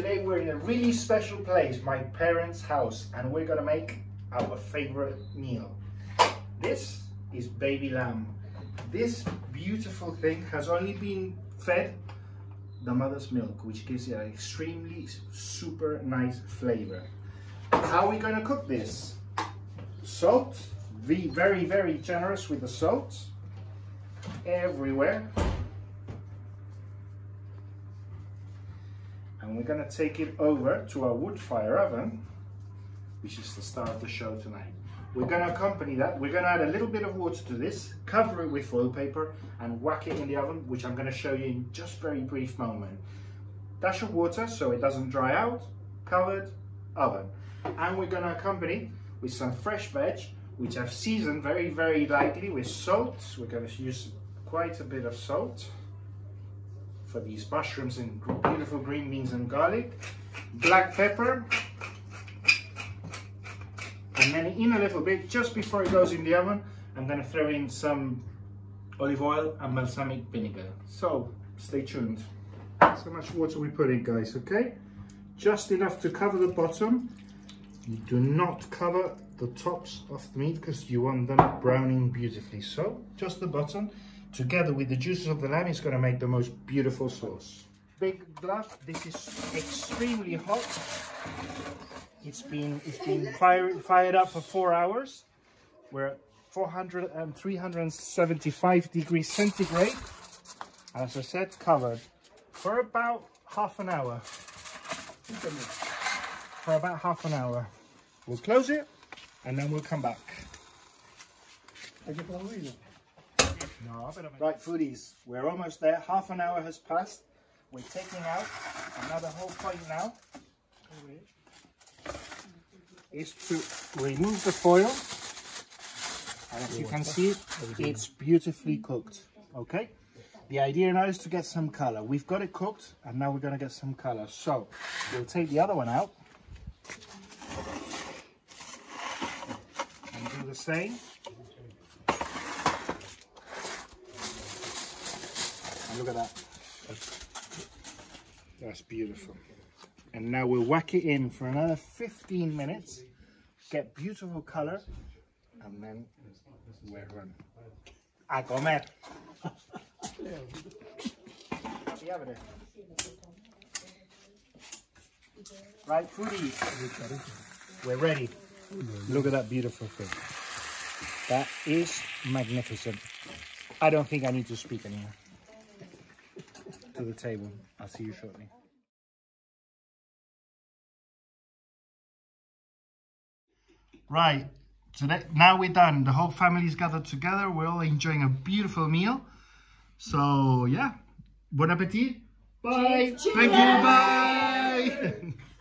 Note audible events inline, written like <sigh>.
today we're in a really special place, my parents' house, and we're gonna make our favorite meal. This is baby lamb. This beautiful thing has only been fed the mother's milk, which gives it an extremely super nice flavor. How are we gonna cook this? Salt, be very, very generous with the salt everywhere. And we're going to take it over to our wood fire oven which is the star of the show tonight. We're going to accompany that. We're going to add a little bit of water to this cover it with foil paper and whack it in the oven which i'm going to show you in just very brief moment. Dash of water so it doesn't dry out. Covered. Oven. And we're going to accompany with some fresh veg which i've seasoned very very lightly with salt. We're going to use quite a bit of salt for these mushrooms and beautiful green beans and garlic, black pepper, and then in a little bit, just before it goes in the oven, I'm to throw in some olive oil and balsamic vinegar. So stay tuned. So much water we put in guys, okay? Just enough to cover the bottom. You do not cover the tops of the meat because you want them browning beautifully. So just the bottom together with the juices of the lamb is going to make the most beautiful sauce. Big glove, this is extremely hot. It's been it's been fired fired up for four hours. We're at 400 and 375 degrees centigrade. As I said, covered for about half an hour. For about half an hour. We'll close it and then we'll come back. No, right, foodies, we're almost there. Half an hour has passed. We're taking out another whole point now. Is to remove the foil. And as you can see, it's beautifully cooked. Okay? The idea now is to get some color. We've got it cooked, and now we're going to get some color. So, we'll take the other one out. And do the same. Look at that. That's beautiful. And now we'll whack it in for another 15 minutes, get beautiful color, and then we're run. A comer. right, foodies. We're ready. Look at that beautiful thing. That is magnificent. I don't think I need to speak anymore to the table. I'll see you shortly. Right, so that, now we're done. The whole family's gathered together. We're all enjoying a beautiful meal. So yeah, bon appetit. Bye. Cheers. Thank you. Bye. <laughs>